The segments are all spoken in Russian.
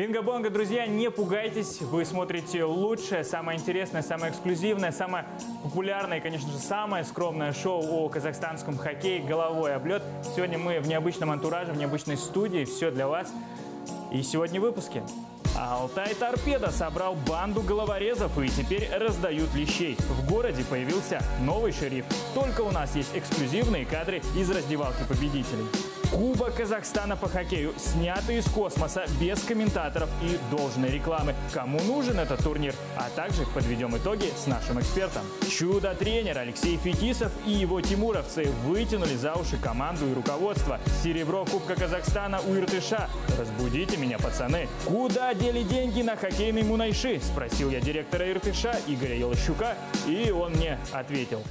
Бинго-бонго, друзья, не пугайтесь, вы смотрите лучшее, самое интересное, самое эксклюзивное, самое популярное и, конечно же, самое скромное шоу о казахстанском хоккее «Головой облет». Сегодня мы в необычном антураже, в необычной студии, все для вас. И сегодня в выпуске. Алтай Торпеда собрал банду головорезов и теперь раздают лещей. В городе появился новый шериф. Только у нас есть эксклюзивные кадры из раздевалки победителей. Кубок Казахстана по хоккею, снятый из космоса, без комментаторов и должной рекламы. Кому нужен этот турнир? А также подведем итоги с нашим экспертом. Чудо-тренер Алексей Фетисов и его тимуровцы вытянули за уши команду и руководство. Серебро Кубка Казахстана у Иртыша. Разбудите меня, пацаны. Куда дели деньги на хоккейный Мунайши? Спросил я директора Иртыша Игоря Елощука, и он мне ответил.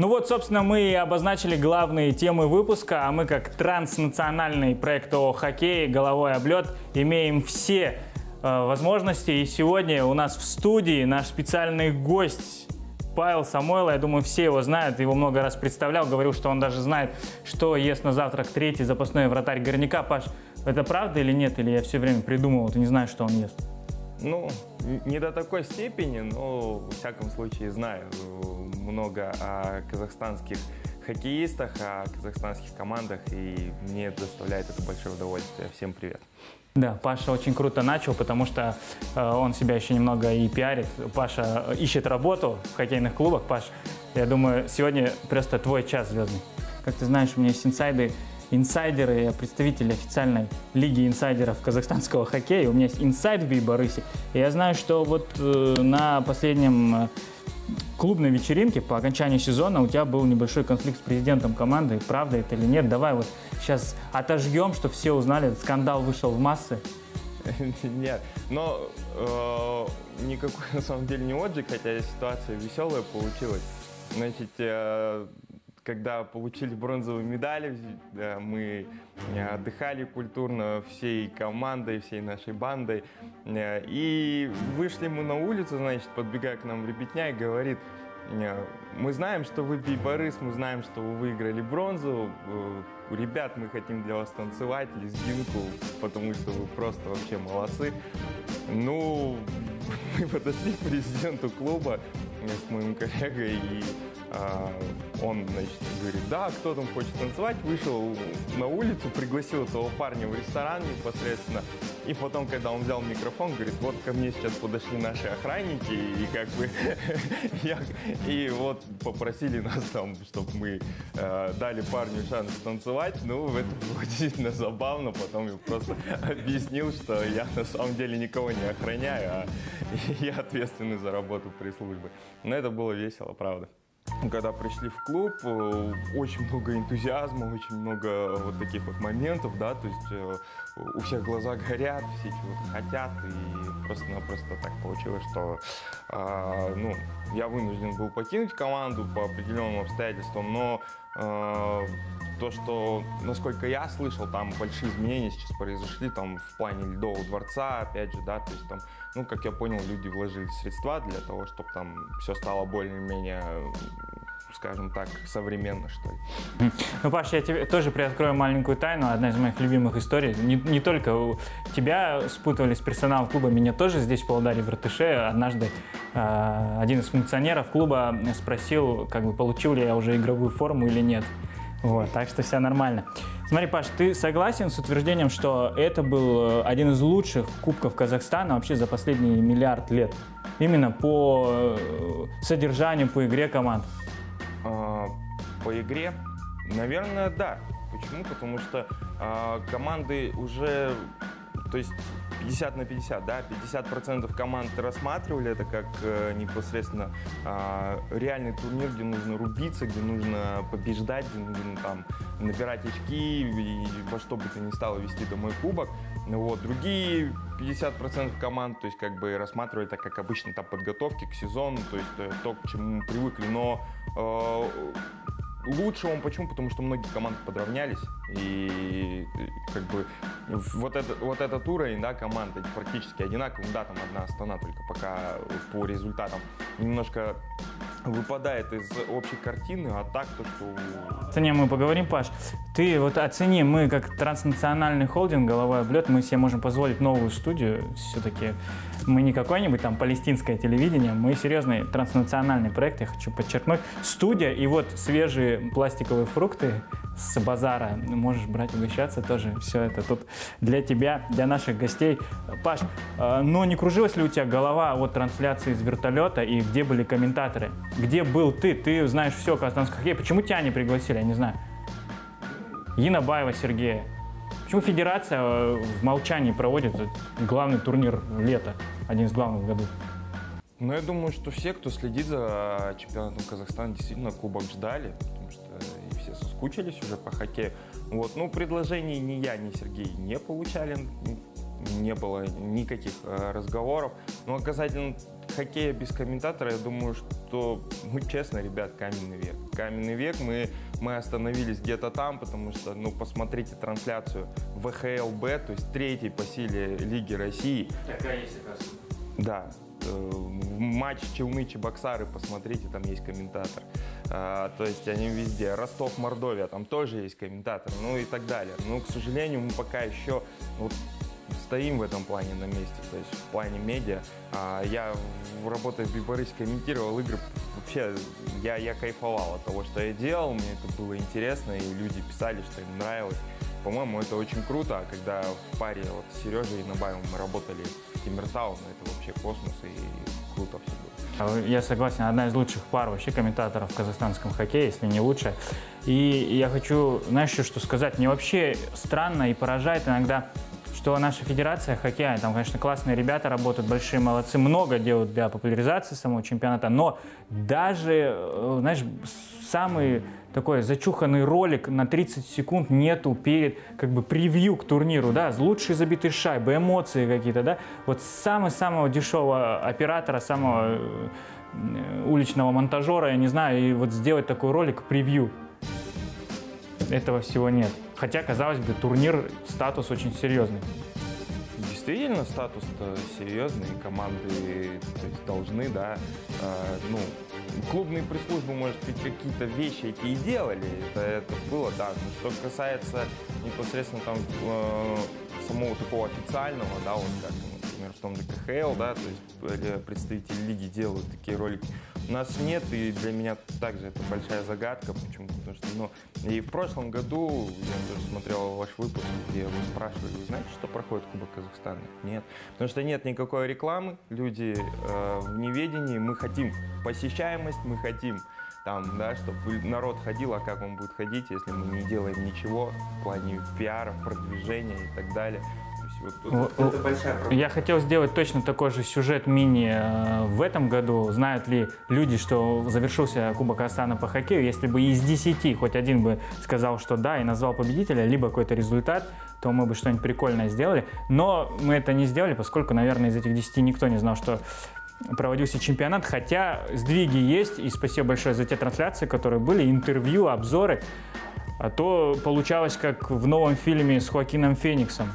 Ну вот, собственно, мы и обозначили главные темы выпуска, а мы как транснациональный проект о хоккее «Головой облет» имеем все э, возможности. И сегодня у нас в студии наш специальный гость Павел Самойло, я думаю, все его знают, его много раз представлял, говорил, что он даже знает, что ест на завтрак третий запасной вратарь Горняка. Паш, это правда или нет, или я все время придумывал, ты не знаешь, что он ест? Ну, не до такой степени, но в всяком случае знаю много о казахстанских хоккеистах, о казахстанских командах, и мне доставляет это большое удовольствие. Всем привет. Да, Паша очень круто начал, потому что э, он себя еще немного и пиарит. Паша ищет работу в хоккейных клубах. Паш, я думаю, сегодня просто твой час звездный. Как ты знаешь, у меня есть инсайды, инсайдеры, представители официальной лиги инсайдеров казахстанского хоккея. У меня есть инсайд в Бейбарысе. И я знаю, что вот э, на последнем э, клубной вечеринке по окончанию сезона у тебя был небольшой конфликт с президентом команды. Правда это или нет? Давай вот сейчас отожгем, чтобы все узнали. Скандал вышел в массы. Нет, но э, никакой на самом деле не отжиг, хотя ситуация веселая получилась. Значит, э, когда получили бронзовые медали, мы э, отдыхали культурно всей командой, всей нашей бандой. Э, и вышли мы на улицу, значит, подбегая к нам ребятня и говорит, э, мы знаем, что вы бейборыс, мы знаем, что вы выиграли бронзу. Ребят, мы хотим для вас танцевать лезгинку, потому что вы просто вообще молодцы. Ну, мы подошли к президенту клуба с моим коллегой и он, значит, говорит, да, кто там хочет танцевать, вышел на улицу, пригласил этого парня в ресторан непосредственно. И потом, когда он взял микрофон, говорит, вот ко мне сейчас подошли наши охранники, и как бы я, и вот попросили нас там, чтобы мы э, дали парню шанс танцевать. Ну, это было действительно забавно. Потом я просто объяснил, что я на самом деле никого не охраняю, а я ответственный за работу пресс-службы. Но это было весело, правда когда пришли в клуб, э, очень много энтузиазма, очень много вот таких вот моментов, да, то есть э, у всех глаза горят, все чего-то хотят, и просто-напросто так получилось, что, э, ну, я вынужден был покинуть команду по определенным обстоятельствам, но э, то, что, насколько я слышал, там большие изменения сейчас произошли, там в плане Ледового дворца, опять же, да, то есть там, ну, как я понял, люди вложили средства для того, чтобы там все стало более-менее скажем так, современно, что ли. Ну, Паш, я тебе тоже приоткрою маленькую тайну. Одна из моих любимых историй. Не, не только тебя спутывали с персоналом клуба, меня тоже здесь в Павлодаре в РТШ. Однажды э, один из функционеров клуба спросил, как бы, получил ли я уже игровую форму или нет. Вот, так что все нормально. Смотри, Паш, ты согласен с утверждением, что это был э, один из лучших кубков Казахстана вообще за последний миллиард лет? Именно по э, содержанию, по игре команд. А, по игре, наверное, да. Почему? Потому что э, команды уже, то есть 50 на 50, да, 50% команд рассматривали это как э, непосредственно э, реальный турнир, где нужно рубиться, где нужно побеждать, где нужно там набирать очки и во что бы то ни стало вести домой кубок. Вот. Другие 50% команд, то есть как бы рассматривали так, как обычно там подготовки к сезону, то есть э, то, к чему мы привыкли, но э, Лучше он почему? Потому что многие команды подравнялись. И как бы вот, это, вот этот уровень, да, команды практически одинаковый. Да, там одна Астана только пока по результатам немножко выпадает из общей картины, а так то, что... Цене мы поговорим, Паш. Ты вот оцени, мы как транснациональный холдинг «Головой облет», мы себе можем позволить новую студию. Все-таки мы не какое-нибудь там палестинское телевидение, мы серьезный транснациональный проект, я хочу подчеркнуть. Студия и вот свежие пластиковые фрукты с базара. Можешь брать, угощаться тоже. Все это тут для тебя, для наших гостей. Паш, э, но не кружилась ли у тебя голова от трансляции из вертолета и где были комментаторы? Где был ты? Ты знаешь все о казахстанском хоккее. Почему тебя не пригласили? Я не знаю. Янабаева Сергея. Почему федерация э, в молчании проводит главный турнир лета, один из главных в году? Ну, я думаю, что все, кто следит за чемпионатом Казахстана, действительно кубок ждали, потому что и все соскучились уже по хоккею. Вот, ну, предложений ни я, ни Сергей не получали, не было никаких э, разговоров. Но касательно хоккея без комментатора, я думаю, что, ну, честно, ребят, каменный век. Каменный век, мы, мы остановились где-то там, потому что, ну, посмотрите трансляцию ВХЛБ, то есть третьей по силе Лиги России. Такая есть, оказывается. Да, э, матч Челны-Чебоксары, посмотрите, там есть комментатор. А, то есть они везде. Ростов-Мордовия, там тоже есть комментатор, ну и так далее. Но, к сожалению, мы пока еще вот, стоим в этом плане на месте, то есть в плане медиа. А, я, работая в Биборысе, комментировал игры, вообще я, я кайфовал от того, что я делал, мне это было интересно, и люди писали, что им нравилось. По-моему, это очень круто, а когда в паре вот с Сережей и Набаевым мы работали в Тимиртаун, это вообще космос, и круто все было. А я согласен, одна из лучших пар вообще комментаторов в казахстанском хоккее, если не лучшая. И я хочу, знаешь, еще что сказать, мне вообще странно и поражает иногда что наша федерация хоккея, там, конечно, классные ребята работают, большие молодцы, много делают для популяризации самого чемпионата, но даже, э, знаешь, самый такой зачуханный ролик на 30 секунд нету перед как бы превью к турниру, да, лучшие забитые шайбы, эмоции какие-то, да, вот самого-самого дешевого оператора, самого э, уличного монтажера, я не знаю, и вот сделать такой ролик превью, этого всего нет. Хотя, казалось бы, турнир статус очень серьезный. Действительно, статус-то серьезный, команды то есть, должны, да, э, ну, клубные пресс-службы, может быть, какие-то вещи эти и делали, это, это было, да, но что касается непосредственно там э, самого такого официального, да, вот как, например, в том же КХЛ, да, то есть представители лиги делают такие ролики, нас нет, и для меня также это большая загадка, почему, потому что, ну, и в прошлом году я тоже смотрел ваш выпуск, где вы спрашивали, вы знаете, что проходит Кубок Казахстана? Нет. Потому что нет никакой рекламы, люди э, в неведении, мы хотим посещаемость, мы хотим там, да, чтобы народ ходил, а как он будет ходить, если мы не делаем ничего в плане пиара, продвижения и так далее. Вот, это большая проблема. Я хотел сделать точно такой же сюжет мини э, в этом году. Знают ли люди, что завершился Кубок Астана по хоккею? Если бы из 10 хоть один бы сказал, что да, и назвал победителя, либо какой-то результат, то мы бы что-нибудь прикольное сделали. Но мы это не сделали, поскольку, наверное, из этих 10 никто не знал, что проводился чемпионат, хотя сдвиги есть, и спасибо большое за те трансляции, которые были, интервью, обзоры. А то получалось, как в новом фильме с Хоакином Фениксом.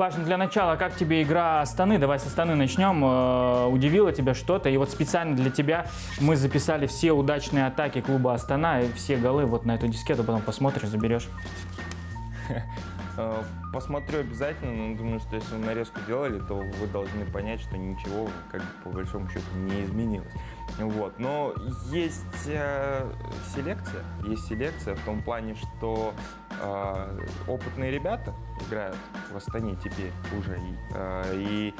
Паш, для начала, как тебе игра Астаны? Давай с Астаны начнем. Э, удивило тебя что-то? И вот специально для тебя мы записали все удачные атаки клуба Астана и все голы вот на эту дискету, потом посмотришь, заберешь. Э, посмотрю обязательно, но думаю, что если вы нарезку делали, то вы должны понять, что ничего, как бы, по большому счету, не изменилось. Вот. Но есть э, селекция, есть селекция в том плане, что э, опытные ребята играют в Астане теперь уже. И, э, и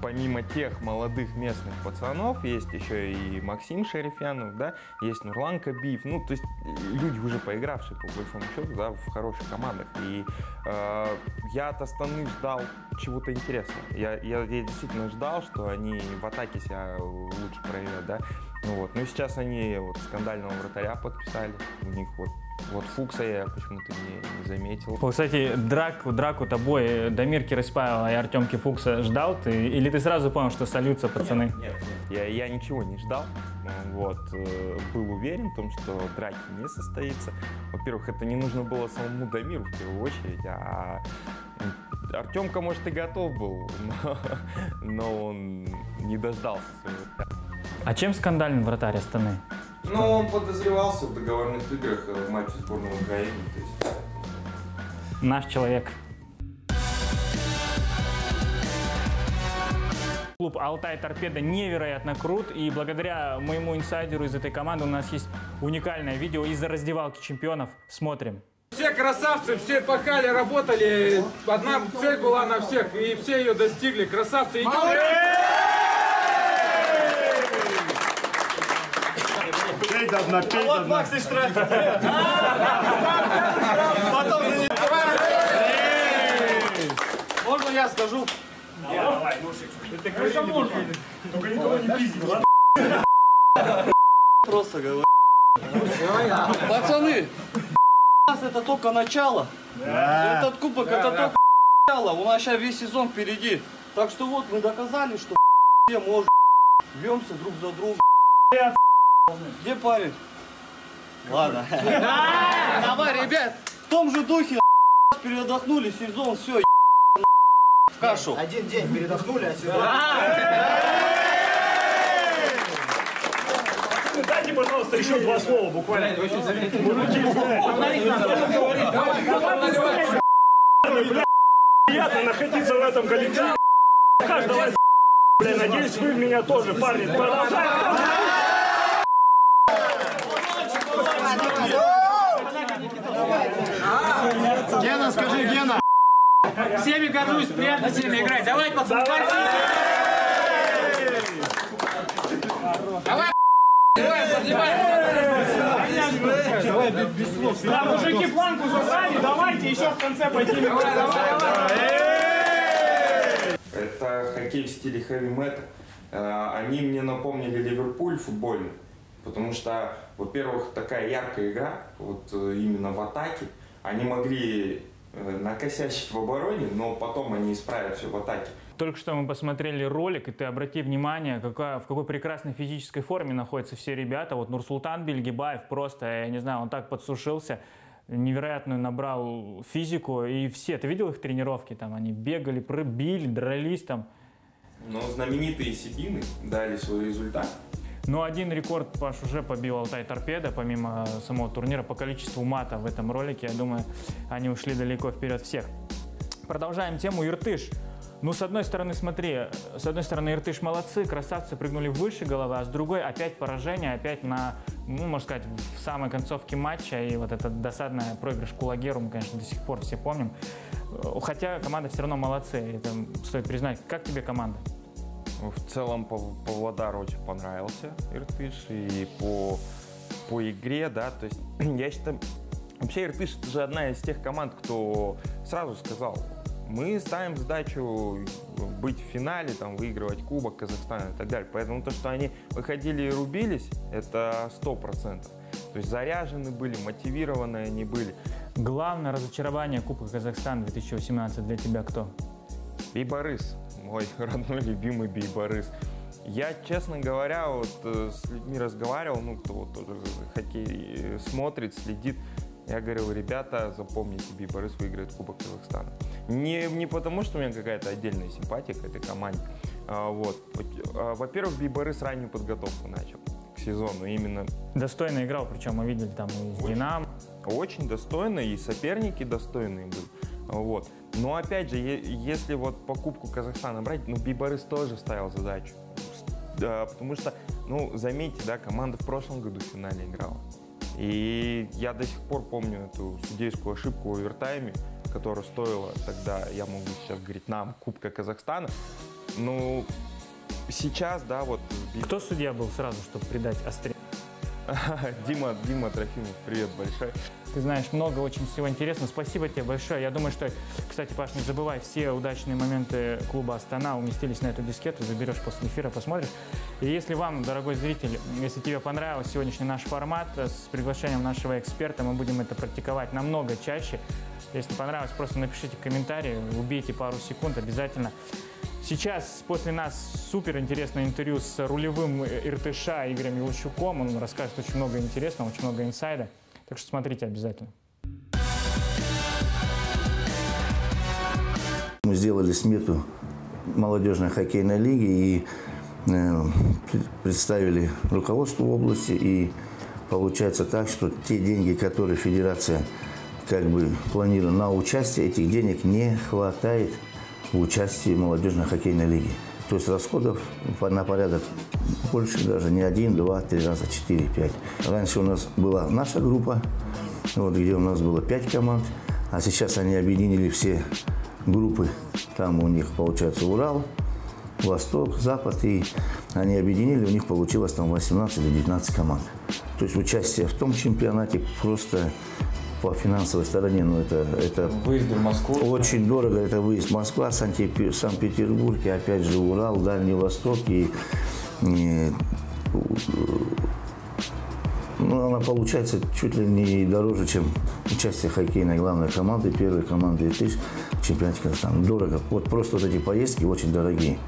помимо тех молодых местных пацанов, есть еще и Максим Шерифянов, да, есть Нурлан Кабиев, ну, то есть люди уже поигравшие, по большому счету, да, в хороших командах. И э, я от Астаны ждал чего-то интересного. Я, я, я действительно ждал, что они в атаке себя лучше проявят, да. Ну вот. Ну и сейчас они вот скандального вратаря подписали. У них вот вот Фукса я почему-то не, не заметил. Кстати, драку, драку тобой э, Дамир Кираспаева и Артемки Фукса ждал ты? Или ты сразу понял, что сольются пацаны? Нет, нет, нет. Я, я ничего не ждал. Вот. Э, был уверен в том, что драки не состоится. Во-первых, это не нужно было самому Дамиру в первую очередь, а Артемка, может, и готов был, но, но он не дождался своего. А чем скандален вратарь Астаны? Ну, он подозревался в договорных играх в матче сборной Украины. То есть... Наш человек. Клуб «Алтай Торпеда» невероятно крут, и благодаря моему инсайдеру из этой команды у нас есть уникальное видео из-за раздевалки чемпионов. Смотрим. Все красавцы, все пахали, работали. Одна цель была на всех, и все ее достигли. Красавцы, идем! Петь одна, петь одна. Можно я скажу? Просто говорю. Пацаны, нас это только начало. Этот кубок это только начало. У нас сейчас весь сезон впереди. Так что вот мы доказали, что все можем. Бьемся друг за друга. Где парень? Ладно. Давай, ребят, в том же духе передохнули сезон, все, в кашу. Один день передохнули, а сезон... Дайте, пожалуйста, еще два слова буквально. Бля, Приятно находиться в этом коллективе. Каждого бля, надеюсь, вы меня тоже, парни. Продолжаем. Гена, скажи, Гена! Всеми горжусь, приятно всеми играть. Давай, пацаны, Да, мужики планку засрали, давайте еще в конце поднимем. Это хоккей в стиле хэви метал. Они мне напомнили Ливерпуль футбольный. Потому что, во-первых, такая яркая игра, вот э, именно в атаке. Они могли накосячить в обороне, но потом они исправят все в атаке. Только что мы посмотрели ролик, и ты обрати внимание, какая, в какой прекрасной физической форме находятся все ребята. Вот Нурсултан Бельгибаев просто, я не знаю, он так подсушился, невероятную набрал физику. И все, ты видел их тренировки? Там они бегали, пробили, дрались там. Но знаменитые Сибины дали свой результат. Но один рекорд Паш уже побил Алтай Торпеда, помимо самого турнира, по количеству мата в этом ролике. Я думаю, они ушли далеко вперед всех. Продолжаем тему Иртыш. Ну, с одной стороны, смотри, с одной стороны, Иртыш молодцы, красавцы прыгнули выше головы, а с другой опять поражение, опять на, ну, можно сказать, в самой концовке матча. И вот этот досадный проигрыш Кулагеру мы, конечно, до сих пор все помним. Хотя команда все равно молодцы, это стоит признать. Как тебе команда? В целом Павлодар очень понравился Иртыш и по, по игре, да, то есть я считаю, вообще Иртыш это же одна из тех команд, кто сразу сказал, мы ставим задачу быть в финале, там, выигрывать Кубок Казахстана и так далее. Поэтому то, что они выходили и рубились, это сто процентов. То есть заряжены были, мотивированы они были. Главное разочарование Кубка Казахстана 2018 для тебя кто? Бейбарыс, мой родной любимый Бейбарыс. Я, честно говоря, вот э, с людьми разговаривал, ну, кто вот тоже хоккей э, смотрит, следит. Я говорил, ребята, запомните, Бейбарыс выиграет Кубок Казахстана. Не, не потому, что у меня какая-то отдельная симпатия к этой команде. А, вот. А, во-первых, Бейбарыс раннюю подготовку начал к сезону. Именно Достойно играл, причем мы видели там и с Динамо. очень достойно, и соперники достойные были. Вот. Но опять же, если вот покупку Казахстана брать, ну, Бибарыс тоже ставил задачу. Да, потому что, ну, заметьте, да, команда в прошлом году в финале играла. И я до сих пор помню эту судейскую ошибку в овертайме, которая стоила тогда, я могу сейчас говорить, нам Кубка Казахстана. Ну, сейчас, да, вот... Кто судья был сразу, чтобы придать острее? Дима, Дима Трофимов, привет большой. Ты знаешь, много очень всего интересного. Спасибо тебе большое. Я думаю, что, кстати, Паш, не забывай, все удачные моменты клуба Астана уместились на эту дискету. Заберешь после эфира, посмотришь. И если вам, дорогой зритель, если тебе понравился сегодняшний наш формат э, с приглашением нашего эксперта, мы будем это практиковать намного чаще. Если понравилось, просто напишите комментарий, убейте пару секунд обязательно. Сейчас после нас супер интересное интервью с рулевым Иртыша Игорем Елущуком. Он расскажет очень много интересного, очень много инсайда. Так что смотрите обязательно. мы сделали смету молодежной хоккейной лиги и э, представили руководству области. И получается так, что те деньги, которые федерация как бы планирует на участие, этих денег не хватает в участии молодежной хоккейной лиги. То есть расходов на порядок больше даже не один, два, три раза, четыре, пять. Раньше у нас была наша группа, вот, где у нас было пять команд, а сейчас они объединили все группы. Там у них получается Урал, Восток, Запад, и они объединили, у них получилось там 18 или 19 команд. То есть участие в том чемпионате просто по финансовой стороне, ну это, это Выезды в Москву. очень дорого. Это выезд Москва, Санкт- Санкт-Петербург, и опять же Урал, Дальний Восток. И, и, ну, она получается чуть ли не дороже, чем участие хоккейной главной команды, первой команды ИТИШ в чемпионате Казахстана. Дорого. Вот просто вот эти поездки очень дорогие.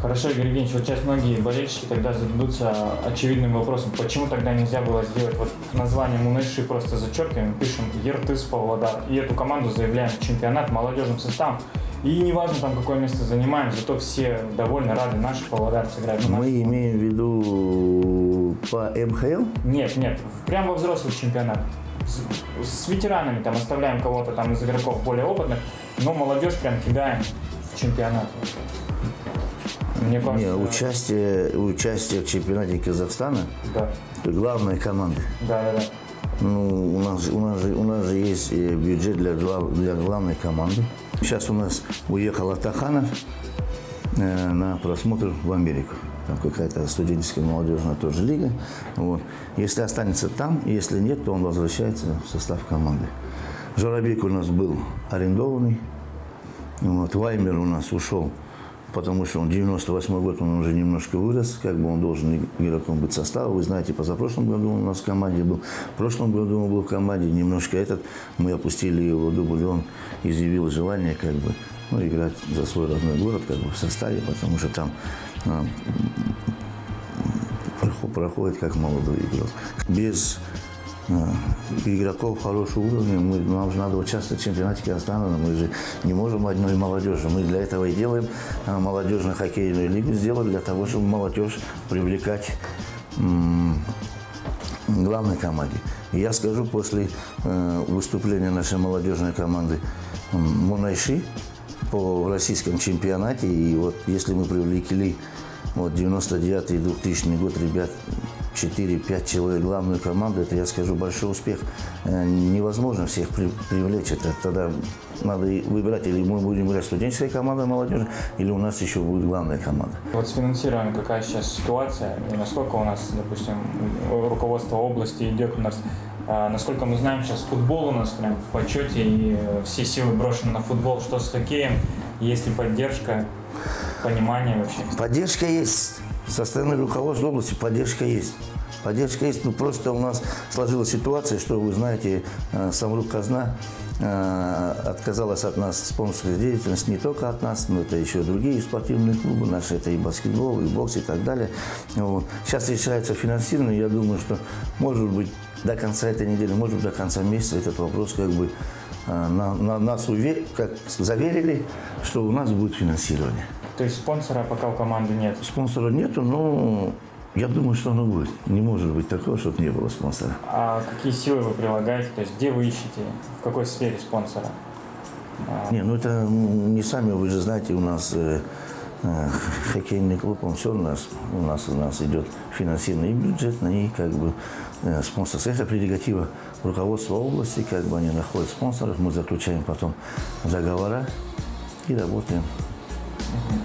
Хорошо, Игорь Евгеньевич, вот сейчас многие болельщики тогда зададутся очевидным вопросом, почему тогда нельзя было сделать вот название Мунеши просто зачеркиваем, пишем Ертыс Павлодар, и эту команду заявляем в чемпионат молодежным составом. И неважно там какое место занимаем, зато все довольны, рады, наши павлодарцы играют. Мы наши- имеем в виду по МХЛ. Нет, нет, прям во взрослый чемпионат. С, с ветеранами там оставляем кого-то там из игроков более опытных, но молодежь прям кидаем в чемпионат. Мне кажется, Не, участие, участие в чемпионате Казахстана да, главной команды. да, да, да. Ну, у нас, у нас, же, у нас же есть э, бюджет для, для главной команды. Сейчас у нас уехал Атаханов э, на просмотр в Америку. Там какая-то студенческая молодежная тоже лига. Вот. Если останется там, если нет, то он возвращается в состав команды. Жоробейк у нас был арендованный. Вот. Ваймер у нас ушел, потому что он 98 год, он уже немножко вырос, как бы он должен игроком быть состава. Вы знаете, позапрошлом году он у нас в команде был, в прошлом году он был в команде, немножко этот, мы опустили его дубль, он изъявил желание как бы ну, играть за свой родной город как бы в составе, потому что там а, проход- проходит как молодой игрок. Без игроков хорошего уровня, мы, нам же надо участвовать в чемпионате Казахстана, мы же не можем одной молодежи. Мы для этого и делаем а, молодежную хоккейную лигу, сделали для того, чтобы молодежь привлекать главной команде. И я скажу, после э, выступления нашей молодежной команды м, Монайши по российском чемпионате, и вот если мы привлекли вот 99-2000 год ребят 4-5 человек главную команду, это, я скажу, большой успех. Э, Невозможно всех при- привлечь. Это тогда надо выбирать, или мы будем играть студенческая команда молодежи, или у нас еще будет главная команда. Вот с финансированием какая сейчас ситуация и насколько у нас, допустим, руководство области идет у нас, а, насколько мы знаем, сейчас футбол у нас прям в почете и все силы брошены на футбол, что с хоккеем, есть ли поддержка, понимание вообще? Поддержка есть. Со стороны руководства области поддержка есть. Поддержка есть, ну просто у нас сложилась ситуация, что вы знаете, э, Самрук Казна э, отказалась от нас спонсорской деятельности, не только от нас, но это еще другие спортивные клубы наши, это и баскетбол, и бокс, и так далее. Вот. Сейчас решается финансирование, я думаю, что может быть до конца этой недели, может быть до конца месяца этот вопрос как бы э, на, на- нас уве- как заверили, что у нас будет финансирование. То есть спонсора пока у команды нет. Спонсора нету, но я думаю, что оно будет. Не может быть такого, чтобы не было спонсора. А какие силы вы прилагаете, то есть где вы ищете, в какой сфере спонсора? Не, ну это не сами, вы же знаете, у нас э, э, хоккейный клуб, он все у нас, у нас, у нас идет финансирование и бюджетное, и как бы э, спонсорство. Это прерогатива руководства области, как бы они находят спонсоров, мы заключаем потом договора и работаем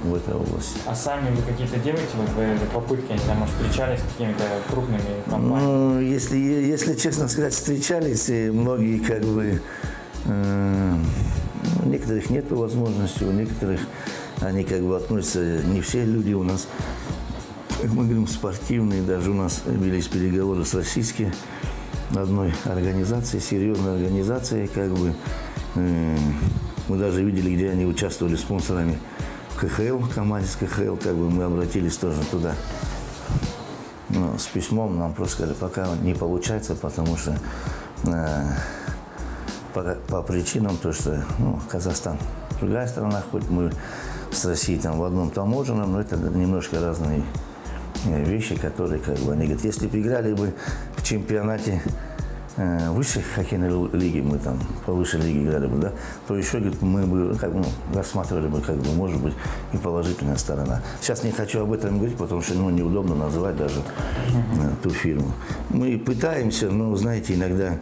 в этой области. А сами вы какие-то делаете вот попытки, не знаю, может, встречались с какими-то крупными компаниями? Ну, если, если честно сказать, встречались, и многие как бы... э, у некоторых нет возможности, у некоторых они как бы относятся, не все люди у нас, как мы говорим, спортивные, даже у нас велись переговоры с российской одной организацией, серьезной организацией, как бы э, мы даже видели, где они участвовали спонсорами КХЛ, команде с КХЛ, как бы мы обратились тоже туда. Ну, с письмом нам просто сказали, пока не получается, потому что э, по, по причинам, то, что ну, Казахстан другая страна, хоть мы с Россией там в одном таможенном, но это немножко разные э, вещи, которые, как бы, они говорят, если бы играли бы в чемпионате высшей хоккейной лиги, мы там по высшей лиге играли бы, да, то еще, говорит, мы бы как, ну, рассматривали бы, как бы, может быть, и положительная сторона. Сейчас не хочу об этом говорить, потому что, ну, неудобно называть даже э, ту фирму. Мы пытаемся, но, знаете, иногда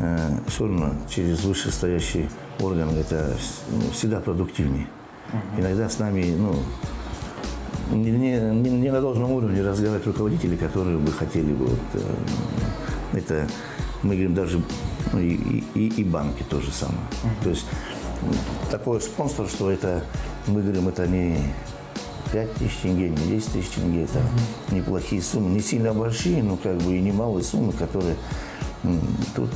э, все равно через вышестоящий орган это ну, всегда продуктивнее. Иногда с нами, ну, не, не, не- не на должном уровне разговаривают руководители, которые бы хотели бы вот, э, это, мы говорим даже, ну, и, и- и, банки то же самое. То есть такое спонсорство, это, мы говорим, это не 5 тысяч тенге, не 10 тысяч тенге, это неплохие суммы, не сильно большие, но как бы и немалые суммы, которые тут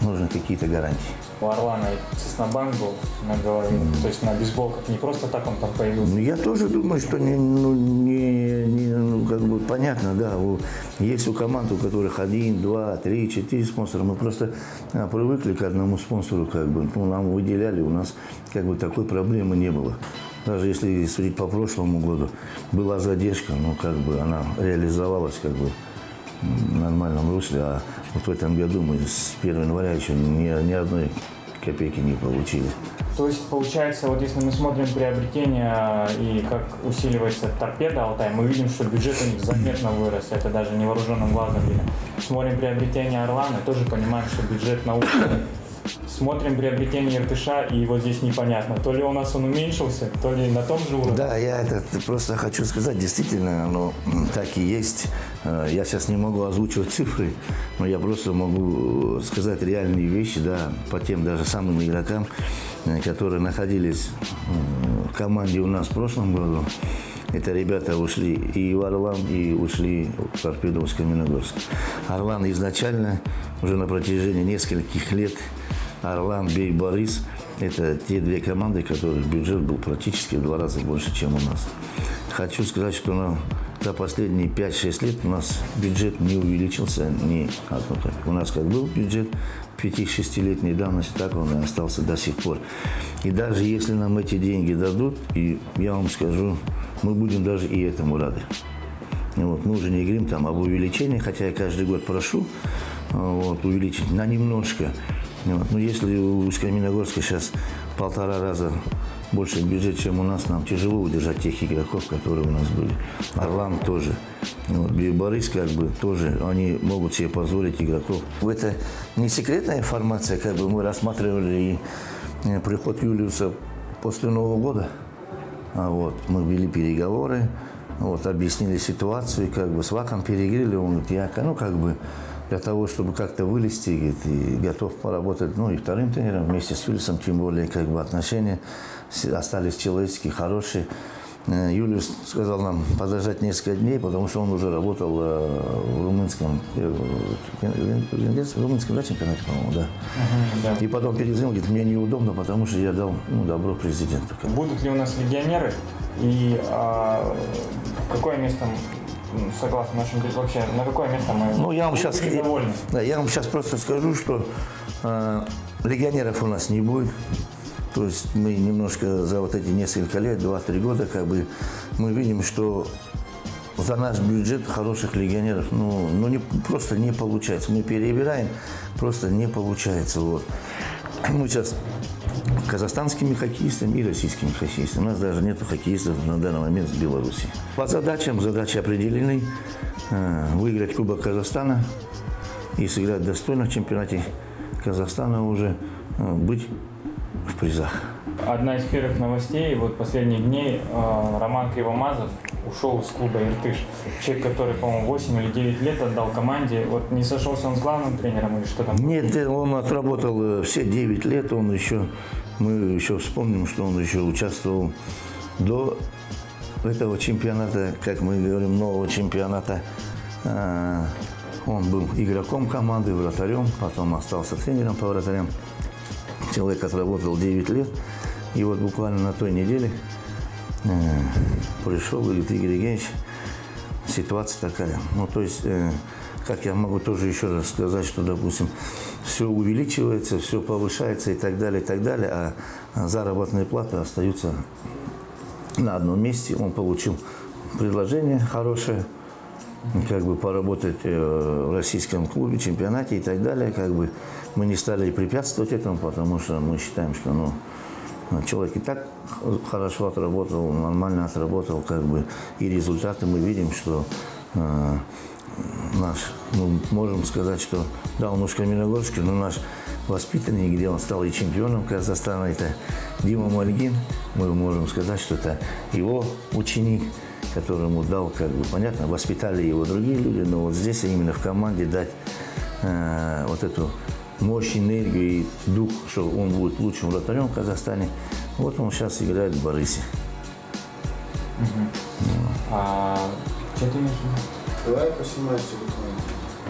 нужны какие-то гарантии. У Орлана Цеснобанк был на голове, то есть на бейсболках. Не просто так он там появился. Ну, я тоже думаю, что не, ну, не, не, ну, как бы понятно, да, у- есть у команд, у которых один, два, три, четыре спонсора. Мы просто а, привыкли к одному спонсору, как бы, ну, нам выделяли, у нас как бы такой проблемы не было. Даже если судить по прошлому году, была задержка, но как бы она реализовалась как бы нормальном русле, а вот в этом году мы с 1 января еще ни, ни одной копейки не получили. То есть, получается, вот если мы смотрим приобретение и как усиливается торпеда Алтай, мы видим, что бюджет у них заметно вырос. Это даже невооруженным глазом видно. Смотрим приобретение Орлана, тоже понимаем, что бюджет на. Смотрим приобретение Иртыша, и вот здесь непонятно, то ли у нас он уменьшился, то ли на том же уровне. Да, я это просто хочу сказать, действительно, оно так и есть. Э, Я сейчас не могу озвучивать цифры, но я просто могу сказать реальные вещи, да, по тем даже самым игрокам, э, которые находились в команде у нас в прошлом году. Это ребята ушли и в Орлан, и ушли в Торпедо с Каменогорск. Орлан изначально уже на протяжении нескольких лет Орлан, Бей, Борис – это те две команды, которых бюджет был практически в два раза больше, чем у нас. Хочу сказать, что на- за последние 5-6 лет у нас бюджет не увеличился ни копейку. У нас как был бюджет 5-6-летней давности, так он и остался до сих пор. И даже если нам эти деньги дадут, и я вам скажу, мы будем даже и этому рады. И Вот, мы уже не говорим там об увеличении, хотя я каждый год прошу а, вот, увеличить на немножко. Вот, но если у Каменогорска сейчас полтора раза больше бюджет, чем у нас, нам тяжело удержать тех игроков, которые у нас были. Орлан тоже. И Вот, Борис как бы тоже, они могут себе позволить игроков. Это не секретная информация, как бы мы рассматривали и э, приход Юлиуса после Нового года. А вот, мы вели переговоры, вот, объяснили ситуацию, как бы с Ваком перегрели, он говорит, я, ну, как бы, для того, чтобы как-то вылезти, говорит, и готов поработать, ну, и вторым тренером вместе с Юлисом, тем более, как бы, отношения остались человеческие, хорошие. Э, Юлиус сказал нам подождать несколько дней, потому что он уже работал э, в румынском, э, венгерском, румынском да, чемпионате, по-моему, да. И потом перезвонил, говорит, мне неудобно, потому что я дал ну, добро президенту. Будут ли у нас легионеры и а, какое место, согласно нашим вообще, на какое место мы Ну, я вам сейчас, довольны? да, я вам сейчас просто скажу, что э, легионеров у нас не будет. То есть мы немножко за вот эти несколько лет, 2-3 года, как бы мы видим, что за наш бюджет хороших легионеров, ну, ну не, просто не получается. Мы перебираем, просто не получается. Вот. Мы сейчас казахстанскими хоккеистами и российскими хоккеистами. У нас даже нет хоккеистов на данный момент в Беларуси. По задачам, задачи определены. Э, Выиграть Кубок Казахстана и сыграть достойно в чемпионате Казахстана уже, э, быть в призах. Одна из первых новостей вот последних дней э, Роман Кривомазов ушел из клуба Иртыш. Человек, который, по-моему, 8 или 9 лет отдал команде. Вот не сошелся он с главным тренером или что там? Нет, он отработал э, все 9 лет, он еще, мы еще вспомним, что он еще участвовал до этого чемпионата, как мы говорим, нового чемпионата. Э, Он был игроком команды, вратарем, потом остался тренером по вратарям. Человек отработал 9 лет, и вот буквально на той неделе э, пришел говорит, Игорь Евгеньевич, ситуация такая. Ну, то есть, э, как я могу тоже еще раз сказать, что, допустим, все увеличивается, все повышается и так далее, и так далее, а заработные платы остаются на одном месте. Он получил предложение хорошее, как бы поработать э, в российском клубе, чемпионате и так далее. Как бы мы не стали препятствовать этому, потому что мы считаем, что ну, человек и так хорошо отработал, нормально отработал, как бы, и результаты мы видим, что э, наш, ну, можем сказать, что да, он уж Каменогорский, но наш воспитанник, где он стал и чемпионом Казахстана, это Дима Мальгин. Мы можем сказать, что это его ученик, которому дал, как бы, понятно, воспитали его другие люди, но вот здесь именно в команде дать э, вот эту мощь, энергию и дух, что он будет лучшим вратарем в Казахстане. Вот он сейчас играет в Борисе. А, что ты имеешь в виду? Давай по 17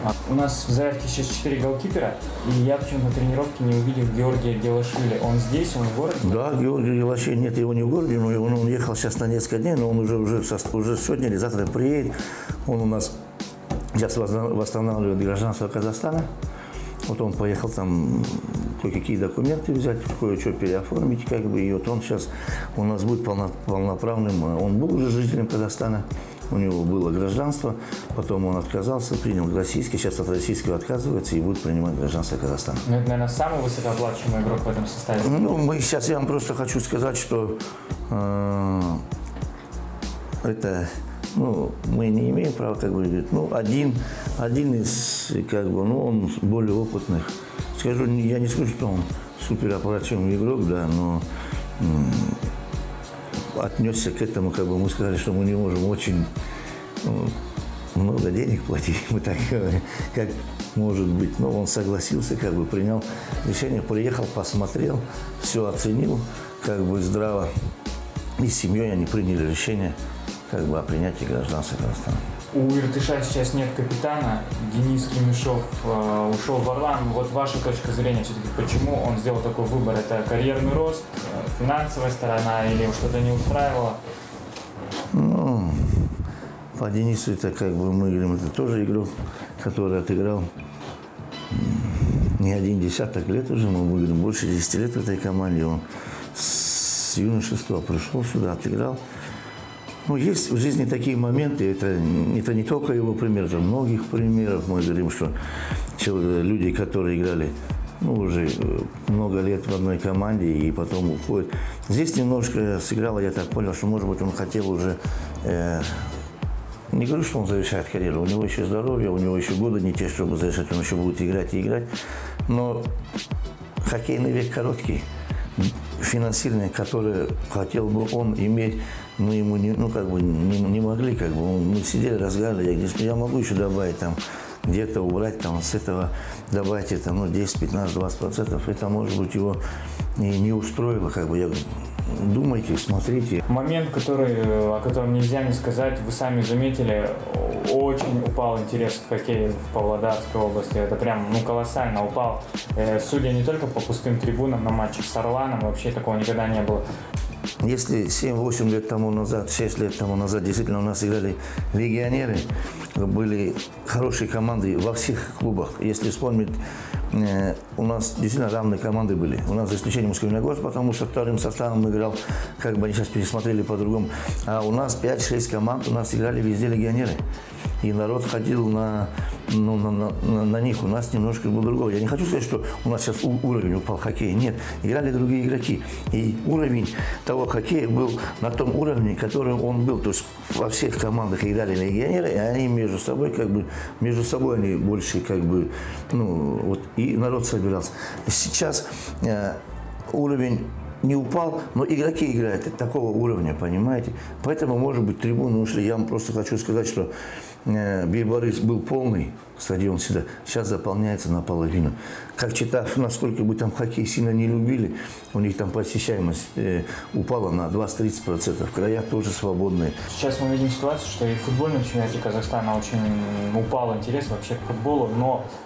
А, У нас в заявке сейчас 4 голкипера, и я почему-то на тренировке не увидел Георгия Гелашвили. Он здесь, он в городе? Да, Георгий вообще нет его не в городе, но он, он уехал сейчас на несколько дней, но он уже, уже, уже сегодня или завтра приедет. Он у нас сейчас восстанавливает гражданство Казахстана. Вот он поехал там кое-какие документы взять, кое-что переоформить, как бы, и вот он сейчас у нас будет полно- полноправным, он был уже жителем Казахстана, у него было гражданство, потом он отказался, принял российский, сейчас от российского отказывается и будет принимать гражданство Казахстана. Ну, это, наверное, самый высокооплачиваемый игрок в этом составе. Ну, мы сейчас, я вам просто хочу сказать, что э, это, ну, мы не имеем права, как бы, говорить, ну, один, один из, как бы, ну, он более опытных. Скажу, я не скажу, что он супероплачиваемый игрок, да, но отнесся к этому, как бы мы сказали, что мы не можем очень ну, много денег платить, мы так говорим, как может быть. Но он согласился, как бы принял решение, приехал, посмотрел, все оценил, как бы здраво. И с семьей они приняли решение как бы о принятии гражданства Казахстана. У Иртыша сейчас нет капитана. Денис Кимишов э, ушел в Орлан. Вот ваша точка зрения все-таки, почему он сделал такой выбор? Это карьерный рост, э, финансовая сторона или что-то не устраивало? Ну, по Денису это как бы мы говорим, это тоже игрок, который отыграл не один десяток лет уже, мы говорим, больше 10 лет в этой команде. Он с юношества пришел сюда, отыграл. Ну, есть в жизни такие моменты, это, это не только его пример, это многих примеров. Мы говорим, что люди, которые играли ну, уже э, много лет в одной команде и потом уходят. Здесь немножко сыграло, я так понял, что, может быть, он хотел уже э, не говорю, что он завершает карьеру, у него еще здоровье, у него еще годы не те, чтобы завершать, он еще будет играть и играть. Но хоккейный век короткий. Финансирование, которое хотел бы он иметь, мы ему не, ну, как бы не, не могли, как бы, мы сидели, разговаривали, я говорю, «Ну, я могу еще добавить там, где-то убрать там с этого, добавить это, ну, 10, 15, 20 процентов, это, может быть, его и не устроило, как бы, я говорю, думайте, смотрите, Момент, который, о котором нельзя не сказать, вы сами заметили, очень упал интерес к хоккею в Павлодарской области. Это прям, ну, колоссально упал. Э, Судя не только по пустым трибунам на матчах с Орланом, вообще такого никогда не было. Если 7-8 лет тому назад, 6 лет тому назад действительно у нас играли легионеры, были хорошие команды во всех клубах. Если вспомнить, э, у нас действительно равные команды были. У нас за исключением Московиногорск, потому что вторым составом играл, как бы они сейчас пересмотрели по-другому. А у нас 5-6 команд, у нас играли везде легионеры. И народ ходил на, ну, на, на- на- них. У нас немножко был другой. Я не хочу сказать, что у нас сейчас уровень упал хоккея. Нет, играли другие игроки. И уровень того хоккея был на том уровне, которым он был. То есть во всех командах играли легионеры, и они между собой, как бы, между собой они больше, как бы, ну, вот, и народ собирался. Сейчас э, уровень не упал, но игроки играют такого уровня, понимаете? Поэтому, может быть, трибуны ушли. Я вам просто хочу сказать, что Бейборис был полный, стадион всегда, сейчас заполняется наполовину. Как читав, насколько бы там хоккей сильно не любили, у них там посещаемость э, упала на 20-30%. Края тоже свободные. Сейчас мы видим ситуацию, что и в футбольном чемпионате Казахстана очень упал интерес вообще к футболу, но э,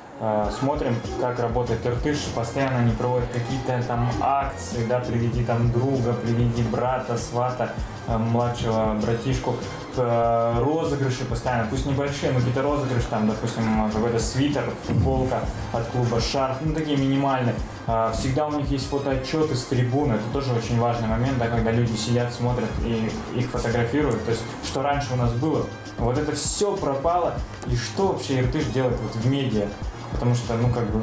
смотрим, как работает Иртыш, постоянно они проводят какие-то там акции, да, приведи там друга, приведи брата, свата. э, младшего братишку. Э, Розыгрыши постоянно, пусть небольшие, но какие-то розыгрыши, там, допустим, какой-то свитер, футболка от клуба, шарф, ну, такие минимальные. Э, Всегда у них есть фотоотчеты с трибуны, это тоже очень важный момент, да, когда люди сидят, смотрят и их фотографируют. То есть, что раньше у нас было, вот это все пропало. И что вообще Иртыш делает вот в медиа? Потому что, ну, как бы,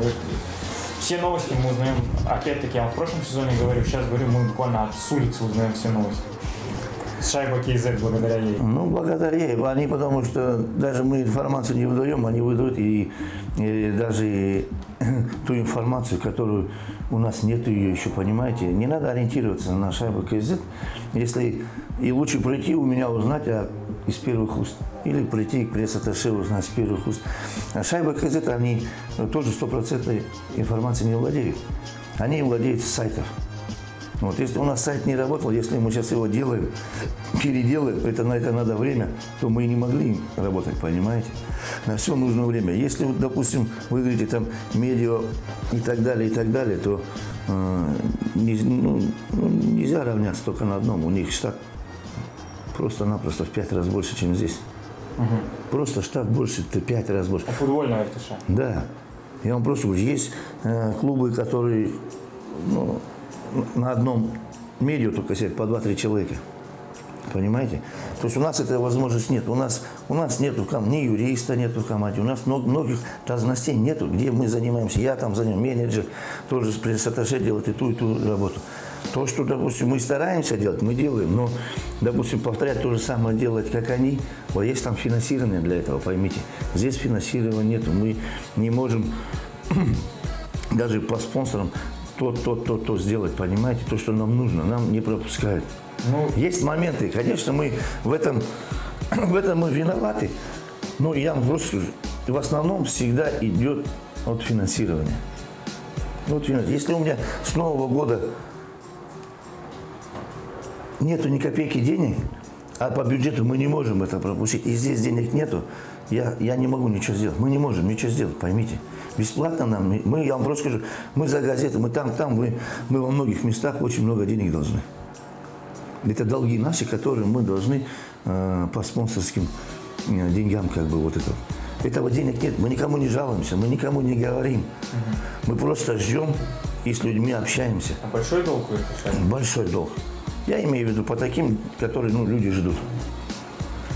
все новости мы узнаем, опять-таки, я в прошлом сезоне говорю, сейчас говорю, мы буквально с улицы узнаем все новости. Шайба КЗ благодаря ей. Ну, благодаря ей. Они потому что даже мы информацию не выдаем, они выдают и, и даже ту информацию, которую у нас нет ее еще, понимаете. Не надо ориентироваться на шайбу КЗ. Если и лучше прийти у меня узнать а, из первых уст. Или прийти к пресс-атташе узнать с первых уст. А шайба КЗ, они тоже стопроцентной информацией не владеют. Они владеют с сайтов. Вот, если у нас сайт не работал, если мы сейчас его делаем, переделаем, это на это надо время, то мы и не могли работать, понимаете? На все нужно время. Если, вот, допустим, вы говорите там медиа и так далее, и так далее, то э, не- ну, ну, нельзя равняться только на одном. У них штат просто-напросто в пять раз больше, чем здесь. Просто штат больше, ты пять раз больше. А футбольного Иртыша. Да. Я вам просто говорю, есть э, клубы, которые ну, на одном медиа только сидят по 2-3 человека. Понимаете? То есть у нас этой возможности нет. У нас, у нас нету ком- ни юриста нету в команде, у нас много- многих должностей нету, где мы занимаемся. Я там занимаюсь, менеджер, тоже с пресс-атташе делает и ту, и ту работу. То, что, допустим, мы стараемся делать, мы делаем, но, допустим, повторять то же самое делать, как они, вот есть там финансирование для этого, поймите. Здесь финансирования нету, мы не можем даже по спонсорам то, то, то, то сделать, понимаете, то, что нам нужно, нам не пропускают. Ну, Есть моменты, конечно, мы в этом, в этом мы виноваты, но я вам просто в основном всегда идет от финансирования. Вот финанс- Если у меня с Нового года нету ни копейки денег, а по бюджету мы не можем это пропустить, и здесь денег нету, я, я не могу ничего сделать. Мы не можем ничего сделать, поймите. Бесплатно нам, мы- я вам просто скажу, мы за газеты, мы там, там, мы, мы во многих местах очень много денег должны. Это долги наши, которые мы должны э, по спонсорским э, деньгам, как бы вот это. Этого денег нет, мы никому не жалуемся, мы никому не говорим. Мы просто ждем и с людьми общаемся. а большой долг у Иртыша? Большой долг. Я имею в виду по таким, которые ну, люди ждут.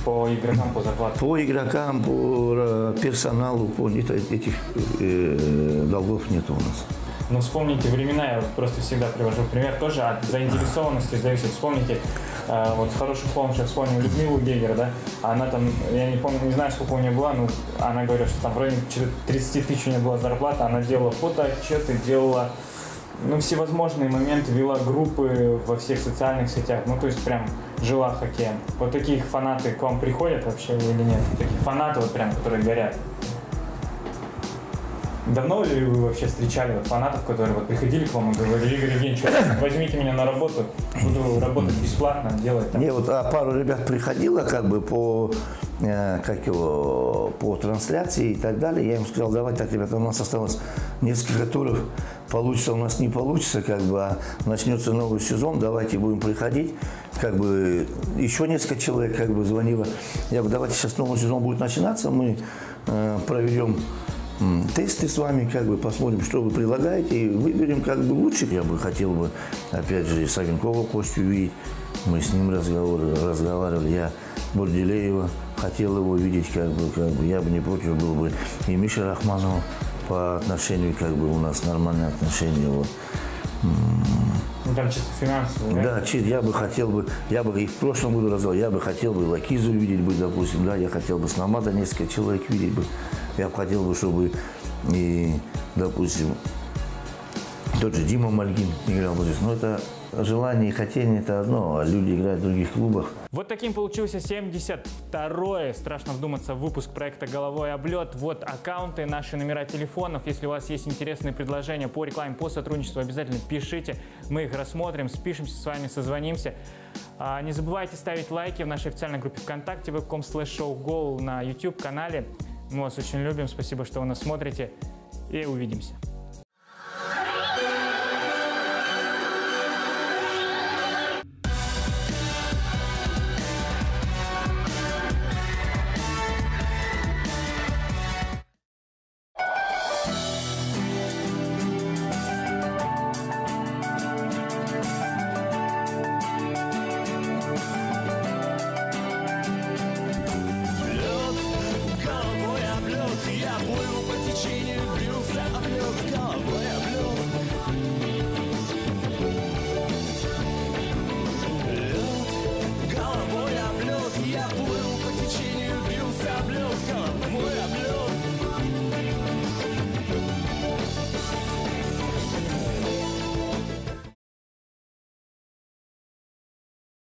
По игрокам, по зарплате. По игрокам, по э, персоналу, по этих э, долгов нет у нас. Ну, вспомните времена, я просто всегда привожу пример, тоже от заинтересованности зависит. Вспомните, э, вот с хорошим словом сейчас вспомним Людмилу Гегер, да, она там, я не помню, не знаю, сколько у нее была, но она говорила, что там в районе что-то 30 тысяч у нее была зарплата, она делала фотоотчеты, делала, ну, всевозможные моменты, вела группы во всех социальных сетях, ну, то есть прям жила хоккеем. Вот такие фанаты к вам приходят вообще или нет? Такие фанаты вот прям, которые горят. Давно ли вы вообще встречали вот фанатов, которые вот приходили к вам и говорили, Игорь Евгеньевич, возьмите меня на работу, буду работать бесплатно, делать там. Не, вот а, пару ребят приходило как бы по, э, как его, по трансляции и так далее. Я им сказал, давайте так, ребята, у нас осталось несколько туров. Получится у нас не получится, как бы, а начнется новый сезон, давайте будем приходить. Как бы еще несколько человек как бы звонило. Я говорю, давайте сейчас новый сезон будет начинаться, мы э, проведем тесты с вами, как бы посмотрим, что вы предлагаете, и выберем как бы лучше. Я бы хотел бы, опять же, Савенкова Костю видеть. Мы с ним разговор, разговаривали. Я Бурделеева хотел его видеть, как бы, как бы. Я бы не против был бы. И Миша Рахманова по отношению, как бы, у нас нормальные отношения. Вот. Ну, там чисто финансово, да? Да, чит, я бы хотел бы, я бы и в прошлом году раздал, я бы хотел бы Лакизу видеть бы, допустим, да, я хотел бы с Намада несколько человек видеть бы, я бы хотел бы, чтобы и, допустим, тот же Дима Мальгин играл бы здесь, но это желание и хотение это одно, а люди играют в других клубах. Вот таким получился 72-й, страшно вдуматься, выпуск проекта «Головой облет». Вот аккаунты, наши номера телефонов. Если у вас есть интересные предложения по рекламе, по сотрудничеству, обязательно пишите. Мы их рассмотрим, спишемся с вами, созвонимся. А, Не забывайте ставить лайки в нашей официальной группе ВКонтакте webcom showgoal на YouTube-канале. Мы вас очень любим, спасибо, что вы нас смотрите. И увидимся.